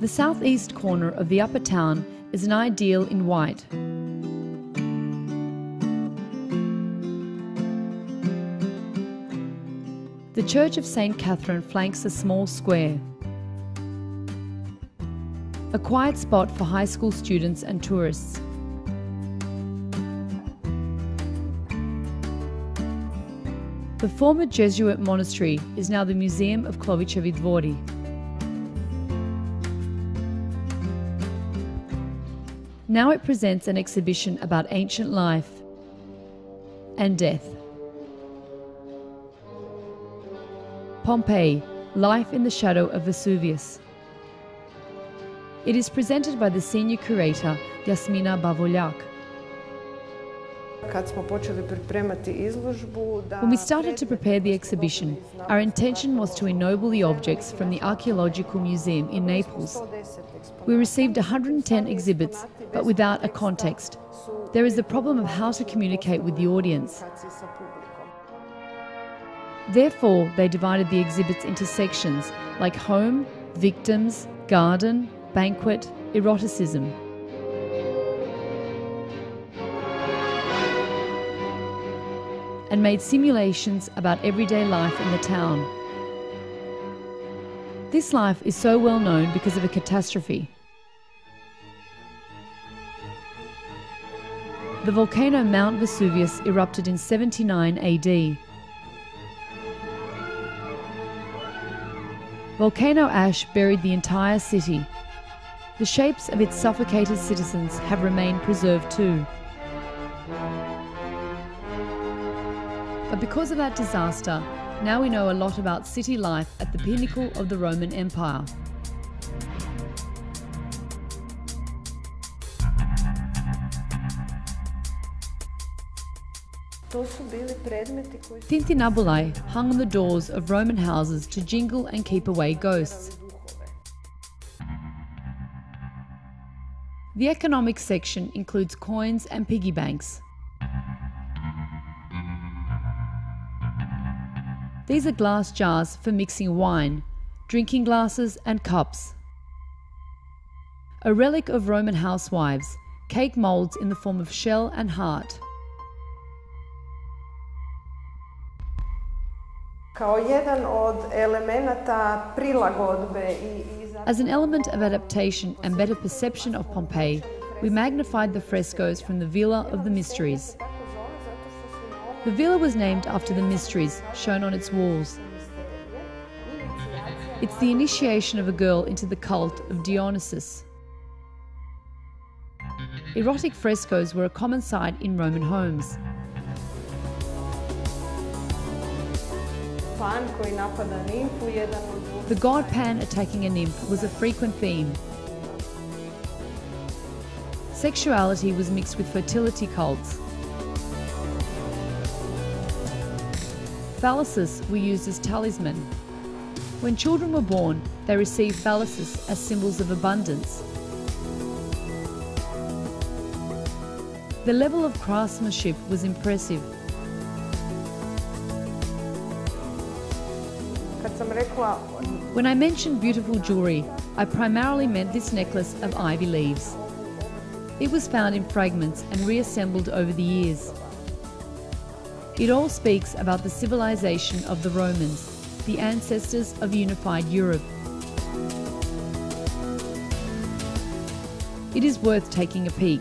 The southeast corner of the upper town is an ideal in white. The Church of St. Catherine flanks a small square. A quiet spot for high school students and tourists. The former Jesuit monastery is now the Museum of Klovićevi Dvori. Now it presents an exhibition about ancient life and death. Pompeii Life in the Shadow of Vesuvius. It is presented by the senior curator Yasmina Bavoljak. When we started to prepare the exhibition, our intention was to ennoble the objects from the Archaeological Museum in Naples. We received 110 exhibits, but without a context. There is the problem of how to communicate with the audience. Therefore, they divided the exhibits into sections like home, victims, garden, banquet, eroticism. And made simulations about everyday life in the town. This life is so well known because of a catastrophe. The volcano Mount Vesuvius erupted in 79 AD. Volcano ash buried the entire city. The shapes of its suffocated citizens have remained preserved too. But because of that disaster, now we know a lot about city life at the pinnacle of the Roman Empire. Tintinnabulae hung on the doors of Roman houses to jingle and keep away ghosts. The economic section includes coins and piggy banks. These are glass jars for mixing wine, drinking glasses, and cups. A relic of Roman housewives, cake moulds in the form of shell and heart. As an element of adaptation and better perception of Pompeii, we magnified the frescoes from the Villa of the Mysteries. The villa was named after the mysteries shown on its walls. It's the initiation of a girl into the cult of Dionysus. Erotic frescoes were a common sight in Roman homes. The god Pan attacking a nymph was a frequent theme. Sexuality was mixed with fertility cults. Phalluses were used as talisman. When children were born, they received phalluses as symbols of abundance. The level of craftsmanship was impressive. When I mentioned beautiful jewellery, I primarily meant this necklace of ivy leaves. It was found in fragments and reassembled over the years. It all speaks about the civilization of the Romans, the ancestors of unified Europe. It is worth taking a peek.